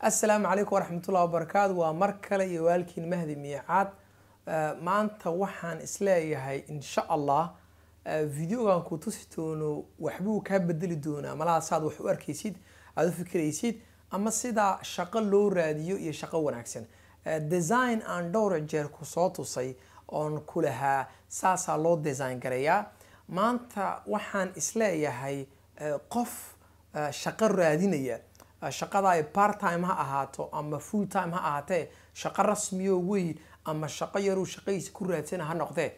assalaamu calaykum waraxmatullahi wabarakaatu waa mar kale iyo waalkiin mahdi miicaad maanta waxaan is leeyahay insha allah videogan ku tusi doono waxbuu kaa bedeli doonaa. Malaha saad wax u arkaysid aada u fikiraysid ama sida shaqo loo raadiyo iyo shaqo wanaagsan. Design aan dhowr jeer ku soo tusay oon ku lahaa saasaa loo design garayaa. Maanta waxaan is leeyahay qof shaqo raadinaya shaqada ay part time ha ahaato ama full time ha ahaatee shaqo rasmiyo weyn ama shaqo yaruu shaqadiisa ku raadsana ha noqdee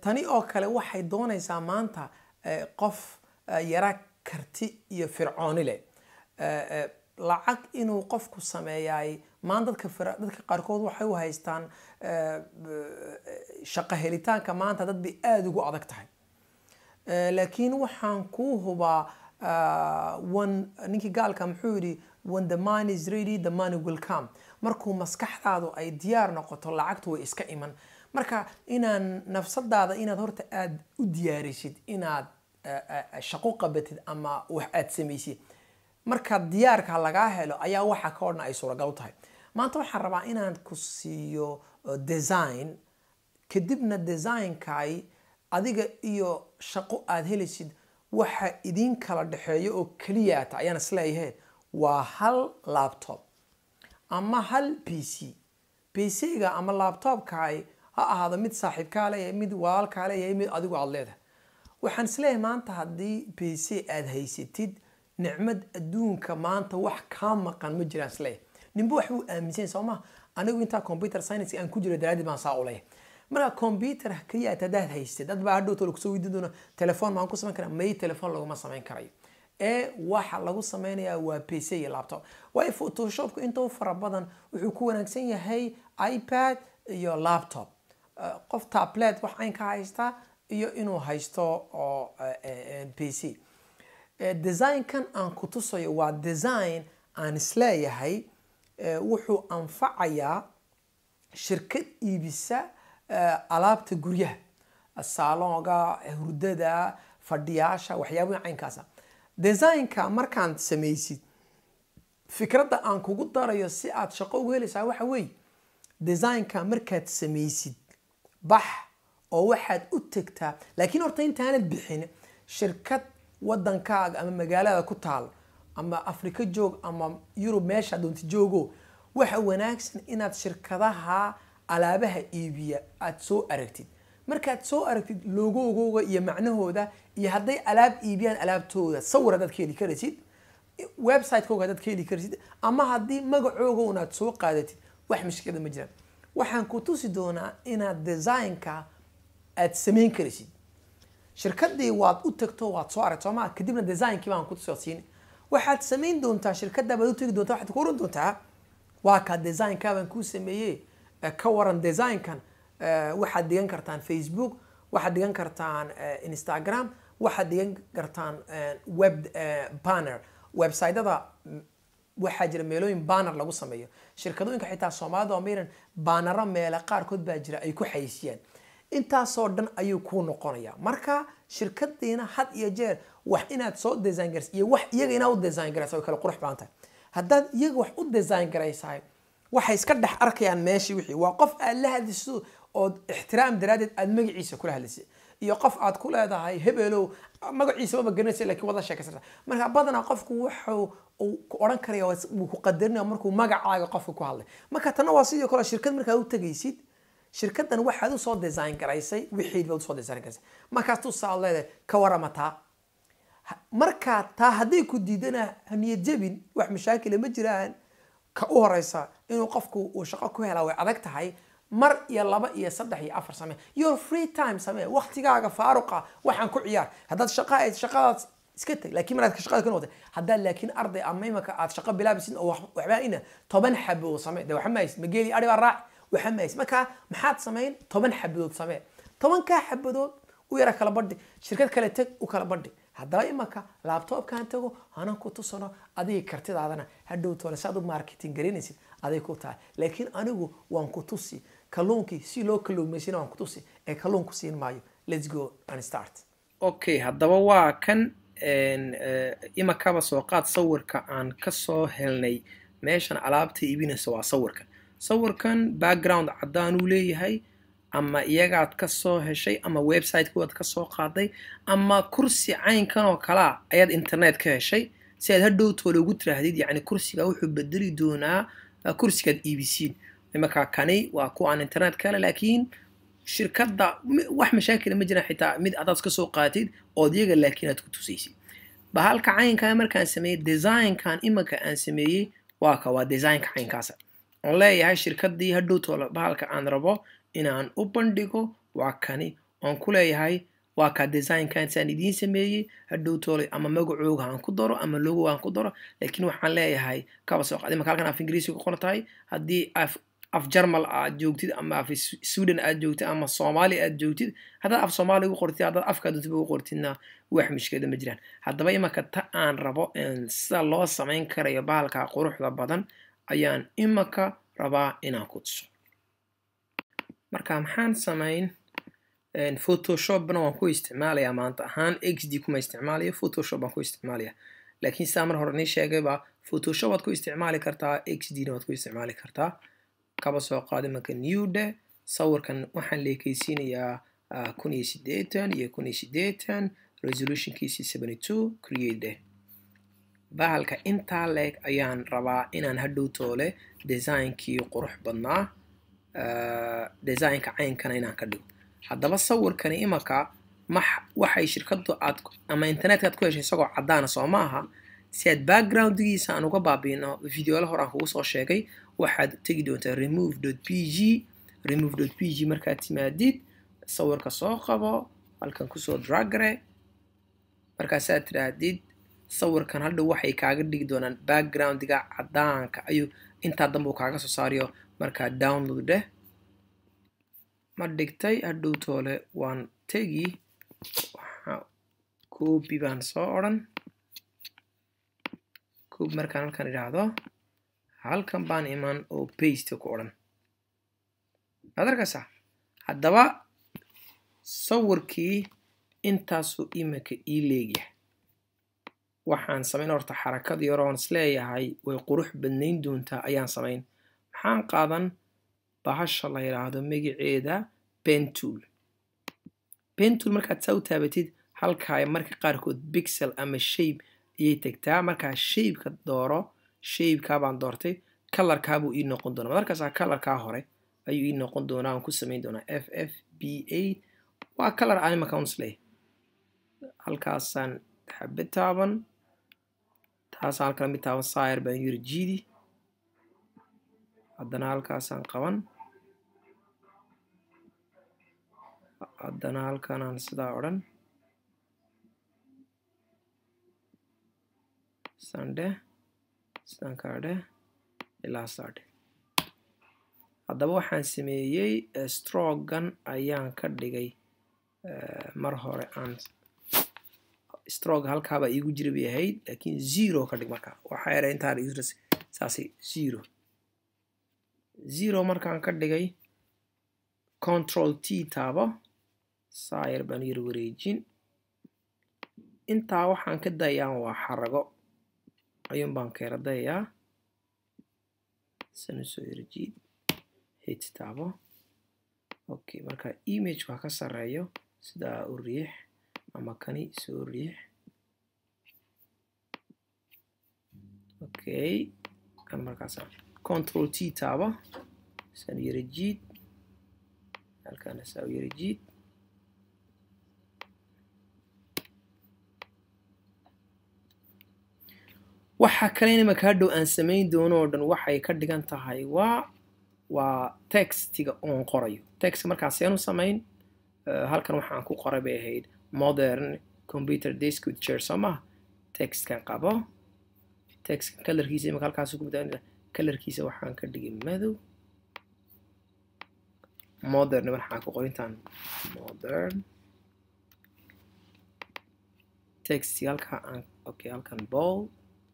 tani oo kale waxay doonaysaa maanta qof yara karti iyo fircooni leh. Lacag inuu qofku sameeyaay maan dadka dadka qaarkood waxay u haystaan shaqo helitaanka maanta dad bay aada ugu adag tahay. Laakiin waxaan kuu hubaa ninkii gaalka muxuu yidhi when the mind is ready the money will come. Markuu maskaxdaadu ay diyaar noqoto lacagtu way iska iman. Marka inaan nafsadaada inaad horta aada u diyaarisid inaad shaqo qabatid ama wax aad samaysid marka diyaarka lagaa helo ayaa waxa ka odhan ay suuragal tahay. Maanta waxaan rabaa inaan ku siiyo design. Kadibna designkay adiga iyo shaqo aada helaysid waxa idin kala dhexeeyo oo keliyaata ayaan is leeyahay waa hal laptop ama hal p c. P c-ga ama laptopkaay ha ahaado mid saaxiibkaa leeyahay mid walaalkaa leeyahay mid adigu aada leedahay. Waxaan is leeyahay maanta haddii p c aada haysatid nicmad adduunka maanta wax kaa maqan ma jiraan is leeyahay ninba wax buu aaminsan soo ma? Anigu intaa computer science aan ku jiro daraadii baan saa u leeyahay marka computer keliya hadaad haystid dad baa hadhowta lagu soo weydiin doona. Telefoon maan ku samayn karaa. May telefoon laguma samayn karayo ee waxa lagu sameynayaa waa p c iyo laptop. Waayo photoshopku inta fara badan wuxuu ku wanaagsan yahay ipad iyo laptop. Qof tablet wax cayn ka haystaa iyo inuu haysto oo p c. Designkan aan ku tusayo waa design aan is leeyahay wuxuu anfacayaa shirkad iibisa alaabta guryaha saalonga hurdada fadhiyaasha waxyaabaha caynkaasa designka markaan samaysid fikradda aan kugu darayo si aad shaqo ugu helaysaa waxa weeye designka markaad samaysid bax oo waxaad u tegtaa laakiin horta intaanad bixin shirkad wadankaaga ama magaalada ku taal ama afrika joog ama yurub meesha doonta joogo waxa wanaagsan inaad shirkadaha alaabaha iibiya aada soo aragtid. Markaad soo aragtid loogogooga iyo macnahooda iyo hadday alaab iibiyaan alaabtooda sawir hadaad ka heli karaysid website-kooga hadaad ka heli karaysid ama haddii magacooga unaad soo qaadatid wax mushkilada ma jiraan waxaan ku tusi doonaa inaad designka samayn karaysid. Shirkadii waad u tagto waad soo aragto sooma kadibna designkii baan ku tusi siin. Waxaad samayn doontaa shirkadda baad u tegi doontaa waxaad ku oran doontaa waa kaa designkaabaan kuu sameeyey ka waran designkan waxaad dhigan kartaan facebook waxaad dhigan kartaan instagram waxaad dhigan kartaan web banner. Websiteda waxaa jira meelooyin banner lagu sameeyo. Shirkadooyinka xitaa soomaalida oo mayran banaro meele qaarkood baa jira ay ku xayisiyaan intaasoo dhan ayuu kuu noqonaya marka shirkadiina had iyo jeer wax inaad soo design garaysa iyo wax iyaga inaad u design garaysa way kala qurux badan tahay. Haddaad iyaga wax u design garaysahay waxay iska dhex arkayaan meeshii wixii. Waa qof aad la hadliso ood ixtiraam daraaddeed aada magaciisa kula hadlisay. Iyo qof aad ku leedahay hebelow magaciisa maba garanaysa lakiin wada sheekaysata marka badanaa qofku wuxuu ku odhan karaya wuu ku qadarinaya markuu magacaaga qofka ku hadlay. Marka tanna waa sidoo kale shirkad markaad u tegaysid shirkadan waxaad u soo design garaysay wixii baad u soo design garaysay markaas tusaad leedahay ka warama taa. Markaa taa hadday ku diidana haniyad wax mashaakila ma jiraan كأوريسا إنه قفكو وشقة كهلا وعذقتها هاي مر يلا بقى يصدق هي أفر سامي. Your free time سامي وقت جاك فارقة وحن كل عيار. هذا الشقاء الشقاء سكت لكن مرات الشقاء كنا وده هذا لكن أرض أمي ما كعاد شقاء بلابسين أو وعبائنا. طبعا حب وسامي ده وحماس مجيلي أري وراء وحماس ما كا محاط سامين طبعا حب دوت سامي. طبعا كا حب دوت ويرك على بردي شركة كلا تك وكلا بردي haddaba imaka laabtoobkan tago hanan ku tusano adiga kartidaadana hadhow toole saad u marketing garanaysid aday ku tahay. Laakiin anigu waan ku tusi kalluunkii si loo kalluumaysina waan ku tusi ee kalluunku siin maayo. Let's go and start. Okay haddaba waa kan imakaba soo qaad sawirka aan ka soo helnay. Meeshan alaabta iibinaysa waa sawirkan. Sawirkan background caddaan uu leeyahay ama iyagaad ka soo heshay ama website-kuwaad ka soo qaaday ama kursi caynkan oo kalea ayaad internet ka heshay si aad hadhowtooda ugu tiraahdid yacni kursiga wuxuu bedeli doonaa kursigaad iibisiin imanka kani waa kuwa aan internet ka hele laakiin shirkadda wax mashaakila ma jiraan xitaa mid adaad ka qaatid ood iyaga laakiin aad ku tusaysid. Bahalka caynkaa markaan sameeyey designkan imanka aan sameeyey waa waa designka caynkaasa oon leeyahay shirkaddii hadhowtoola bahalka aan rabo inaan u bandhigo waa kani. Oon ku leeyahay waa kaa designkan idiin sameeyey. Hadhowtoole ama magacooga aan ku daro ama logo aan ku daro. Laakiin waxaan leeyahay kaba soo qaad imanka halkan af ingiriisi ku qoran haddii af jarmal aad joogtid ama af sweden aad joogtid ama soomaali aad joogtid haddaad af soomaali ugu qortid haddaad afka doontiba ugu qortidna wax mushkilada ma jiraan. Haddaba imanka ta aan rabo sida loo samayn karayo bahalka quruxda badan ayaan imanka rabaa inaan ku tuso marka maxaan samayn photoshopna waan ku isticmaalayaa maanta ahaan xd kuma isticmaalayo photoshop baan ku isticmaalaya. Laakiin sidaa mar hore nii sheegayba photoshop waad ku isticmaali kartaa xdna waad ku isticmaali kartaa. Kaba soo qaada imanka newde sawirkan waxaan leekeysiinayaa kun iyo sideetan iyo kun iyo sideetan resolutionkiisi seventy two create bahalka intaa leeg ayaan rabaa inaan hadhow toole designkii qurux badnaa designka caynkana inaan ka dhigo. Haddaba sawirkani imanka max waxay shirkadu aad ama internetka aad ku heshay isagoo caddaana soo ma aha. Si aad backgroundgiisa aan uga baabiino videola hore aan kugu soo sheegay waxaad tegi doontaa remove p g remove p g markaad timaadid sawirka soo qabo halkan ku soo dragare markaasaad tidhaahdid sawirkan hadhow waxay kaaga dhigi doonaan backgroundga caddaanka. Ayuu intaa dambe uu kaaga soo saariyo markaa download dheh ma dhigtay hadhow toole waan tegi. Waxa coobi baan soo odhan. Coobi markaan halkan idhaahdo halkan baan iman oo baste ku odhan. Waad haddaba sawirkii intaasuu iminka ii leegyahay. Waxaan samayn horta xarakada yaroon is leeyahay way qurux badnayn doontaa ayaan samayn maxaan qaadan bahasha la yidhaahdo magaceeda bentool bentool markaad saa u taabatid halkaa marka qaarkood bixel ama shape ayay tegtaa markaa shapeka dooro shapeka baan doortay kalarkaabuu ii noqon doonaa. Markaasaa kalarkaa hore ayuu ii noqon doonaa aan ku samayn doonaa. F f b a waa kalar anima counsley halkaasaan xabe taaban taasaan halkala mid taaban saayar baan yiri jiidi haddana halkaasaan qaban. Haddana halkanaan sidaa odhan. Sandhe sidaan kaadhe ilaa saadhe haddaba waxaan sameeyey strogan ayaan ka dhigay mar hore aan strog halkaabaa iigu jira bay ahayd laakiin zero ka dhig markaa. Waxaa yaray intaan saasi zero zero markaan ka dhigay control t taabo saayar baan yar wareejin. Intaa waxaan ka dayaan waa xarago. Ayuun baan keera dayayaa sanu soo yarjiid hit taabo okay marka imageka ha ka sarreeyo. Sidaa u riix ama kani soo riix. Okay kan markaasa control t taaba saan yara jiid halkaana saa yara jiid waxa kale imaka hadhow aan samayn doono oo dhan waxay ka dhigan tahay waa waa textiga oon qorayo. Text markaa seenu samayn halkan waxaan ku qoray bay ahayd modern computer chair soo maha textkan qabo. Textkan kalarkiisa imaka halkaas ku kalarkiisa waxaan ka dhigay madow. Modern waxaan ku qorintaan. Modern. Texti halkaa aan okay halkan ball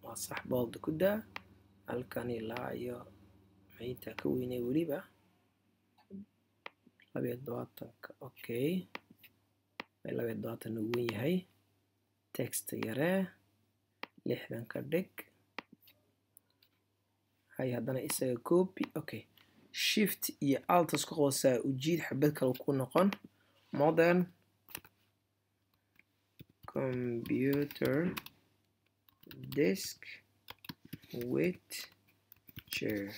waa sax boolda ku daa. Halkan ilaa iyo maxaytaa ka weynay weliba. Labiyo todobaatanka okay. Labiyo todobaatan uu wen yahay. Texta yaree. Lixdan ka dhig hay haddana isaga copy. Okay shift iyo altas ku qoosaa ujiid xabad kale ku noqon. Modern computer desk with chair.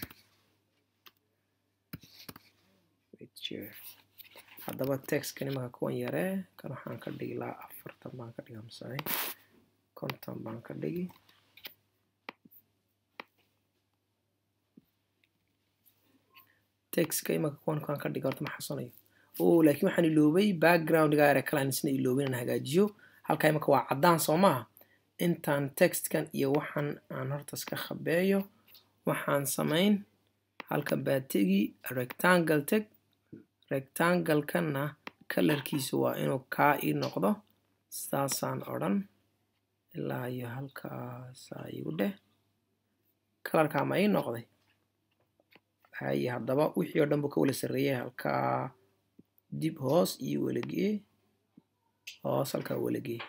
With chair. Haddaba texkan imanka kuwan yaree. Kan waxaan ka dhigi laa afartan baan ka dhigi amsaay konton baan ka dhigi texka imanka kuwan kaan ka dhigi horta ma xasanayo o laakiin waxaan iloobay backgroundga ere kale aan isna hagaajiyo. Halka imanka waa caddaan soo maaha intaan textkan iyo waxaan aan horta iska khabeeyo waxaan samayn halkan baa tegi rectangle teg rectangle-kanna kalarkiisu waa inuu kaa ii noqdo. Saasaan odhan. Ilaa iyo halkaasaa igu dheh. Kalarkaa ma ii noqday haye haddaba wixii oo dhan buu ka wala sarreeyay halkaa dib hoos iyo walagee hoos halkaa walagee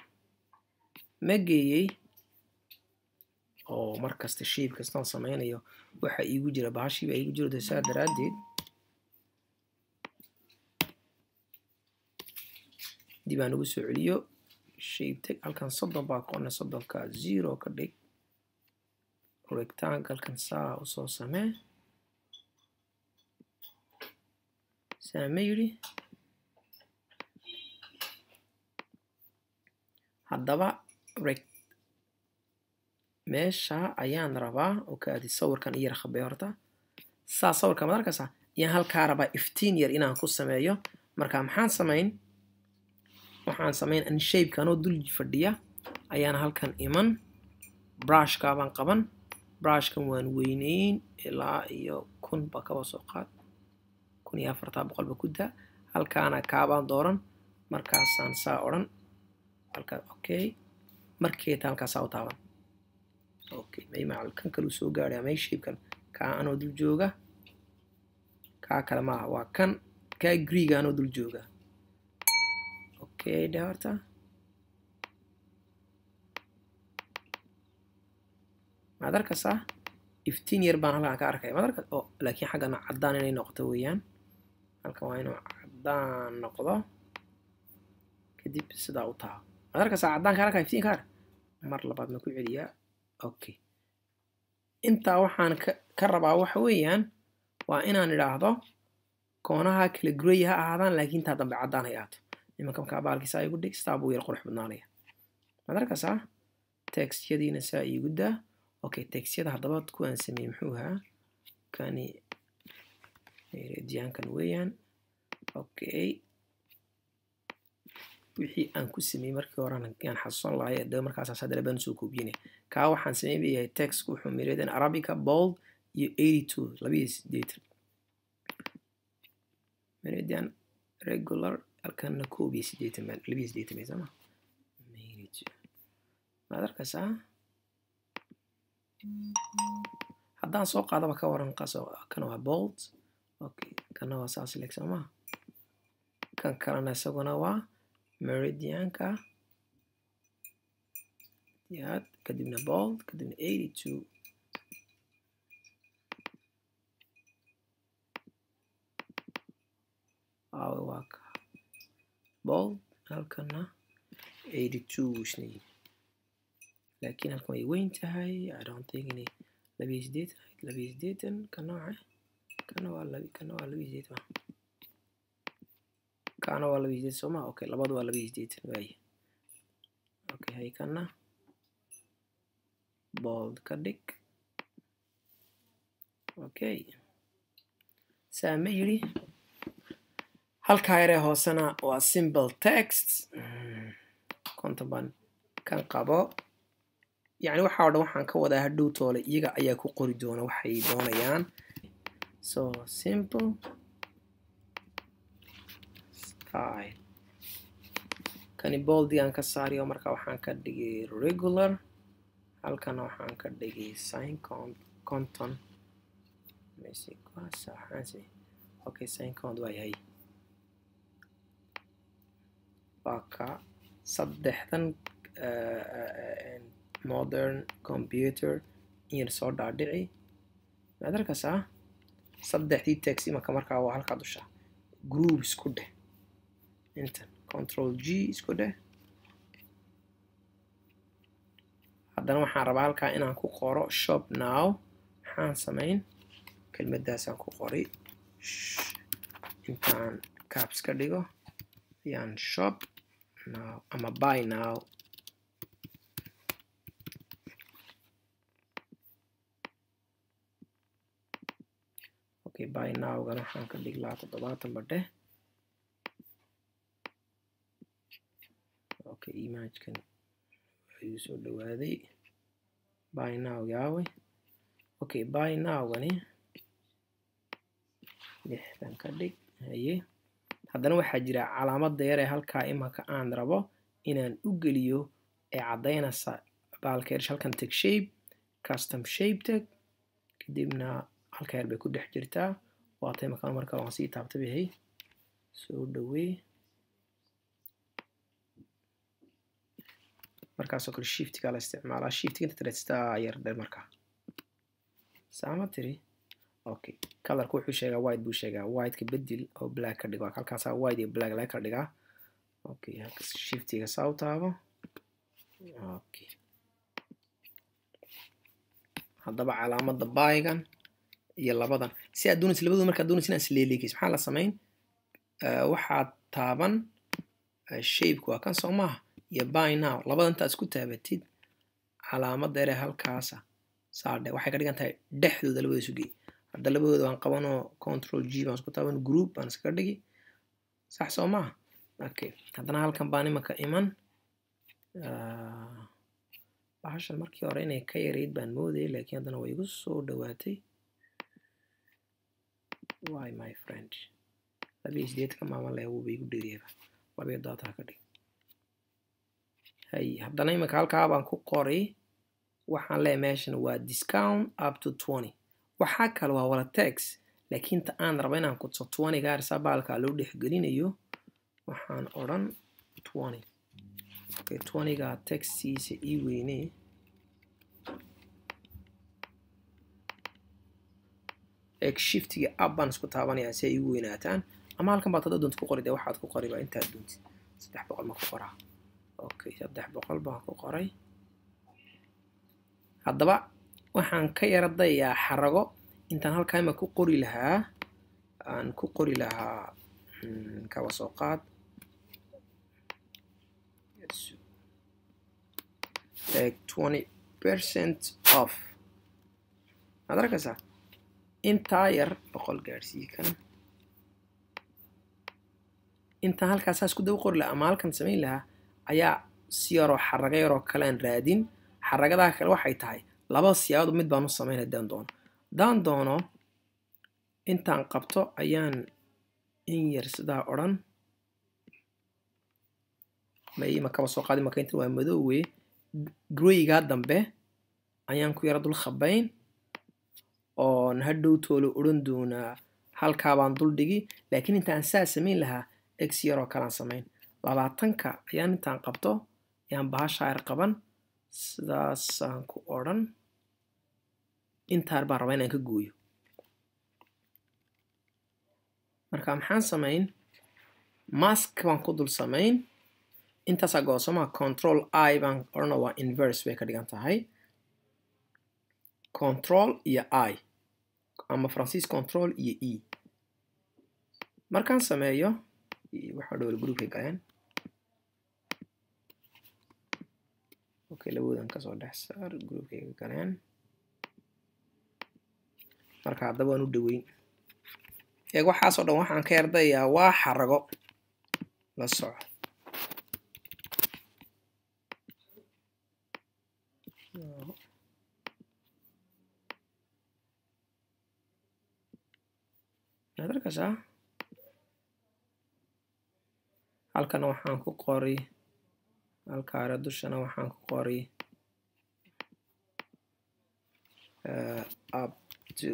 ma geeyey? Oo mar kasta shape kastaan sameynayo waxa iigu jira bahashiiba iigu jiro de saa daraaddeed. Dib aan ugu soo celiyo shape tag halkan soddon baa ku qornay soddonka zero ka dhig. Rectangle-kan saa u soo samee saa ma yidhi haddaba meesha ayaan rabaa oo kaadi sawirkan iyar khabay horta saa sawirka mad arkaysaa ayaan halkaa rabaa iftiin yar inaan ku sameeyo marka maxaan samayn waxaan samayn an shapeka anoo dul fadhiya ayaan halkan iman. Brushka baan qaban. Brushkan waan weyneyn. Ilaa iyo kun ba kaba soo qaad kun iyo boqolba ku halkaana kaabaan dooran. Markaasaan saa odhan okay. Markeeta halkaasaa u taaban. Okay kan kaluu soo gaadhay may shapekan kaa anoo dul jooga? Kaa kale maaha waa kan kaa greega anoo dul jooga. Okay dhe horta. Yar baan halkaan ka arkaya maad laakiin xaggana caddaan inay noqoto weeyaan halkan waa inuu caddaan noqdo. Kadib sidaa u taabo maad arkaysaa caddaan ka arkaa iftiin ka ar mar labaad ma ku celiyaa? Okay intaa waxaan ka rabaa waxa weeyaan waa inaan idhaahdo koonaha kala grey ha ahaadaan laakiin intaa dambe caddaan hay ahaato. Imanka markaa baalkiisa igu dhig sidaa buu yar qurux badnaanaya. Maad arkaysaa saa iigu daa. Okay textyada haddaba kuwaan sameeyey muxuu ahaa? Kani rediyaankan weeyaan. Okay wixii aan ku sameeyey markii horena yaan xasuusan lahay de markaasaas haddana baan u soo koobiyinay kaa waxaan sameyn ba yahay textku wuxuu miradan arabica bold iyo eighty two labiyo sideetan meridian regular halkanna koob iyo sideetan baan labiyo sideetan bay sooma maad arkaysaa? Haddaan soo qaadaba ka waran qaso kana waa bold okay kana waa saas leg soomaa kan kalena isaguna waa meridianka yaad kadibna bold. Kadibna eighty two awe waa ka. Bold. Halkana eighty two isna yimi laakiin halkan way weyn tahay i don't think inay labiyo sideetan ahayd labiyo sideetan ka nooca kana waa labi kana waa labiyo sideetan kana waa labiyo sideetan sooma okay labadu waa labiyo sideetan waaye. Okay hay kana. Bold ka dhig. Okay. Saa ma yidhi halkaa yaree hoosena waa simple text. Konton baan kan qabo. Yacni waxa o dhan waxaan ka wadaa hadhow toole iyaga ayaa ku qori doona waxay doonayaan so simple. Style kani boldigaan ka saariyo marka waxaan ka dhigay regular halkana waxaan ka dhigay sign conton okay sign count waa yahay. Waa ka saddexdan modern computer in soo dhaadhici maad arkaysaa saddexdii taxi marka markaa waa halkaa dusha group isku dheh. Intan control g isku dheh. Haddana waxaan rabaa halkaa inaan ku qoro shop now. Maxaan samayn kelmadaasaan ku qori. Intaan caps ka dhigo. Ayaan shop now ama buy now okay buy now-gan waxaan ka dhigi lahaa toddobaatan badhe okay imagekan ayuu soo dhawaaday buy now yaaway okay buy now-gani lixdan ka dhig haye haddana waxaa jira calaamadda yar ee halkaa imaka aan rabo inaan u geliyo ee caddaynaysa baalkeerish halkan tag shape custom shape tag kadibna halka yar bay ku dhex jirtaa. Waata imakaan marka waan sii taabtabahay soo dhawey markaasoo kale shiftigaa la isticmaalaa shiftiga inta tirestaa yar dher markaa. Saama tiri. Okay colorka wuxuu sheegaa white buu sheegaa. Whiteka bedel oo black ka dhigo halkaasaa white iyo black laga kala dhigaa. Okay shiftiga saa u taabo. Okay haddaba calaamadda baayigan iyo labadan si aad doonaysa labadooda markaad doonaysa inaad isleeleegayso maxaa la samayn waxaad taaban shapeku waa kan soo maaha. Iyo buy now. Labada intaad isku taabatid calaamadda ere halkaasa saadhe waxay ka dhigan tahay dhexdooda labada isu hadda labadooda waan qabanoo control g baan isku taaban group baan iskaga dhigi. Sax soo okay haddana halkan baan imaka iman. Bahashan markii hore inay ka yarayd baan moodayay laakiin haddana way igu soo dhawaatay why my friend? Labiyo sideedka maaman leh wuuba igu dheeriyaba labiyo dootaa ka dhig hay haddana imika halkaa baan ku qoray waxaan leeyahay meeshan waa discount up to twenty. Waxaa kale waa wala tax. Laakiin ta aan raba inaan kudso twenty gaarisa baalkaa loo dhexgelinayo waxaan odhan twenty. Okay twentyga taxiisa ii weynee eeg shiftiga up isku taabanayaa si ay igu weynaataan ama halkan baad hadda doonta ku qori dee waxaad ku qori baa intaad doontid saddex boqol ma ku qoraa. Okay saddex boqol baan ku qoray. Haddaba waxaan ka yara dayayaa xarago. Intaan halkaa ima ku qori lahaa. Aan ku qori lahaa kaba soo qaad. Twenty percent off. Maad arkaysaa intaa yar boqol gaadhsii kan. Intaan halkaa saas ku daba qori lahaa ama halkan samayn lahaa ayaa si yaroo xarago yaroo kale aan raadin. Xaragadaa kale waxay tahay laba siyaabood mid baan u samayn haddaan doono. Haddaan doono intaan qabto ayaan in yar sidaa odhan. Maima kaba soo qaadi marka intan waa madoowe greygaa dambe ayaan ku yara dul khabayn oon hadhow toolo odhan doonaa halkaa baan dul dhigi laakiin intaan saa samayn lahaa ex yaroo kalaan samayn. Labaatanka ayaan intaan qabto ayaan bahashaa yar qaban sidaasaan ku odhan. Intaar baan rabaa inaan ka gooyo. Marka maxaan samayn? Mask baan ku dul samayn. Intaasaa goosama control i baan odhana waa inverse bay ka dhigan tahay control iyo i ama francis control iyo e. Markaan sameeyo waxaa dhowal groupkay galeen okay laboodan ka soo dhex saar groupkay galeen marka haddaba waan u dhoweyn eeg waxaasoo dhan waxaan ka yardayaa waa xarago. La soco maad arkaysaa halkana waxaan ku qori halkaare dushana waxaan ku qori. Up to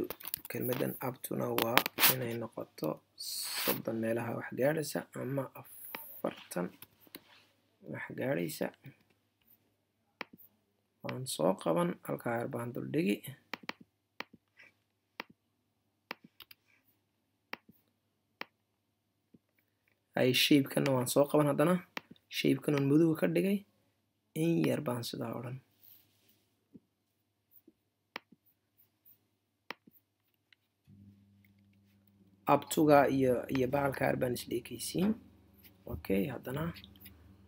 kelmadan uptona waa inay noqoto soddon meelaha wax gaadhaysa ama afartan wax gaadhaysa. Waan soo qaban halkaa yar baan duldhigi ay shaybekana waan soo qaban haddana. Shaybkan oon madow ka dhigay. In yar baan sidaa odhan. Abtuga iyo iyo bahalka yar baan isleekaysiin okay haddana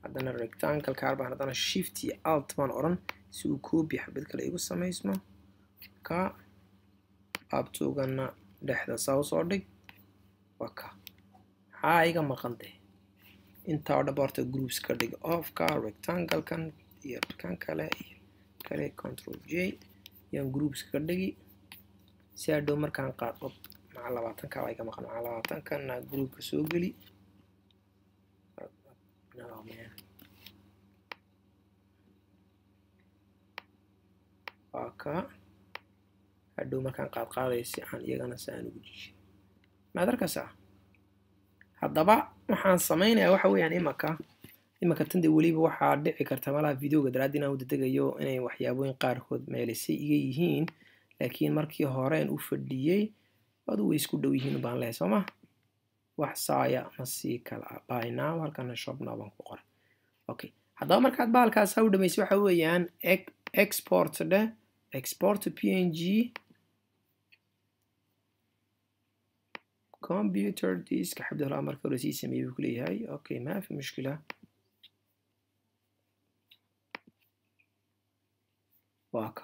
haddana rectangle kaar baan haddana shift iyo alt baan odhan si uu copy xabad kale igu samaysmo ka abtugana dhexda saa u soo dhig. Waa maxaa iga maqantay. Intaa oo dhaba horta groups ka dhig offka rectanglekan iyo kan kale iyo kale control j. Yaan groups ka dhigi si hadhow markaan qaado maca labaatanka baa iga maqan maca labaatankana groupka soo geli. Man. Waa hadhow markaan qaad qaadayo si aan iyagana si aan ugu jijin. Maad haddaba waxaan samaynayaa waxa weeyaan imaka imaka tande weliba waxaa dhici karta malaha videoga daraaddi inaan u dedegayo inay waxyaabooyin qaarkood meelisay iga yihiin. Laakiin markii horeen u fadhiyey adu way isku dhow yihiin baan lehay soo ma wax saaya ma sii kala. By now halkana shopnow baan ku qoray. Okay haddaba markaad bahalkaasaa u dhamaysay waxa weeyaan export dheh export png computer disk xabdullah marka hore sii sameeyey buu kuleeyahay okay ma fi mushkila waa ka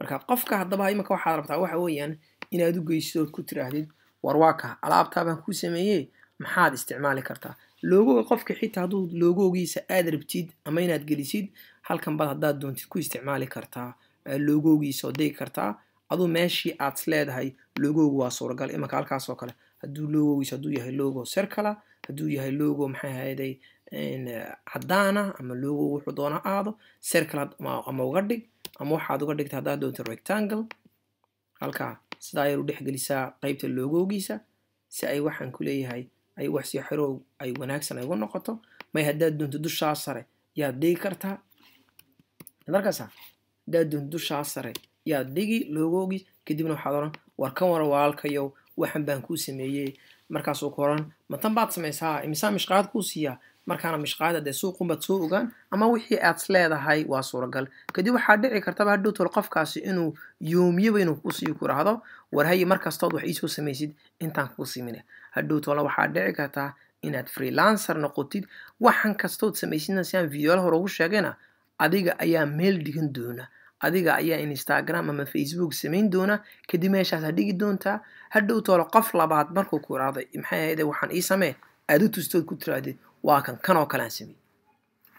marka qofka haddaba imaka waxaad rabtaa waxa weeyaan inaad u geysid ood ku tiraahdid war waa ka alaabtaa baan kuu sameeyey maxaad isticmaali kartaa loogoga qofka xitaa hadduu loogogiisa aad rabtid ama inaad gelisid halkan baad haddaad doontid ku isticmaali kartaa loogogiisa oo degi kartaa aduu meeshii aad leedahay logogu waa suuragal imanka halkaasoo kale hadduu logogiisa hadduu yahay logo circala hadduu yahay logo maxay ahayday cadaana ama logo wuxuu doona aado circle ama uga dhig ama waxaad uga dhigta haddaad doonto rectangle halkaa sidaa ayar u dhexgelisaa qeybta logogiisa si ay waxaan ku leeyahay ay wax si xirow ay wanaagsan ay ugu noqoto may haddaad doonto dushaa sare yaad dhigi kartaa. Markaasa haddaad doonto dushaa sare yaad dhigi logogiis kadibna waxaad odhan war kan wara walaalkayow waxan baan kuu sameeyey. Markaasuu ku oran matan baad samaysaa imisaa mishqaad kuu siiyaa? Markaana mishqaada dee suuqunbaad soo ogaan ama wixii aad leedahay waa suuragal. Kadib waxaa dhici kartaba hadhow tol qofkaasi inuu yoomiyaba inuu kuusii ku raahdo war haye markastood wax iisoo samaysid intaan kuu simina hadhow tola waxaa dhici kartaa inaad freelancer noqotid waxan kastood samaysidna si aan videola hore ugu sheegayna adiga ayaa meel dhigan doona adiga ayaa instagram ama facebook samayn doona kadib meeshaasaa dhigi doontaa hadhow toolo qof labaad markuu ku iraaday maxay ahayde waxaan ii samee? Aad u tustood ku tiraadid. Waa kan kan oo kale aan samey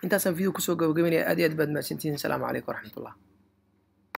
intaasaan video ku soo gabagabaynaya aad iyo aad baad mahadsantihiin asalaamu calaykum waraxmatullah